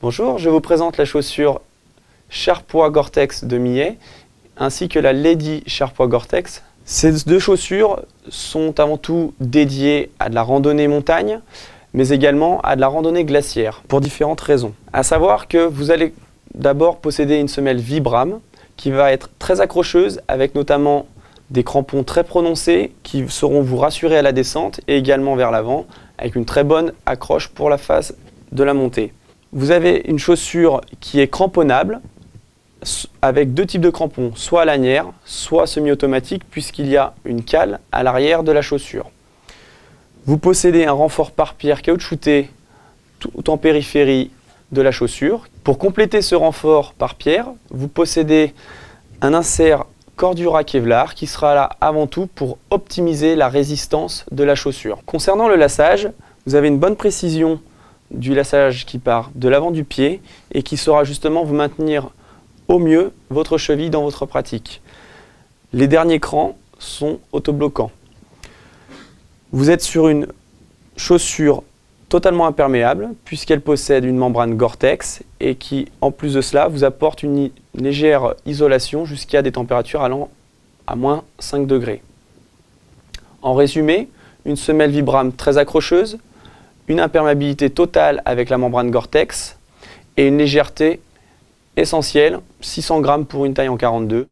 Bonjour, je vous présente la chaussure Charpois Gore-Tex de Millet ainsi que la Lady Charpois Gore-Tex. Ces deux chaussures sont avant tout dédiées à de la randonnée montagne mais également à de la randonnée glaciaire pour différentes raisons. À savoir que vous allez d'abord posséder une semelle Vibram qui va être très accrocheuse avec notamment des crampons très prononcés qui seront vous rassurer à la descente et également vers l'avant avec une très bonne accroche pour la phase de la montée. Vous avez une chaussure qui est cramponnable avec deux types de crampons, soit à lanière, soit semi-automatique, puisqu'il y a une cale à l'arrière de la chaussure. Vous possédez un renfort par pierre caoutchouté tout en périphérie de la chaussure. Pour compléter ce renfort par pierre, vous possédez un insert Cordura Kevlar qui sera là avant tout pour optimiser la résistance de la chaussure. Concernant le lassage, vous avez une bonne précision du lassage qui part de l'avant du pied et qui saura justement vous maintenir au mieux votre cheville dans votre pratique. Les derniers crans sont autobloquants. Vous êtes sur une chaussure totalement imperméable puisqu'elle possède une membrane Gore-Tex et qui, en plus de cela, vous apporte une légère isolation jusqu'à des températures allant à moins 5 degrés. En résumé, une semelle Vibram très accrocheuse, une imperméabilité totale avec la membrane Gore-Tex et une légèreté essentielle, 600 grammes pour une taille en 42.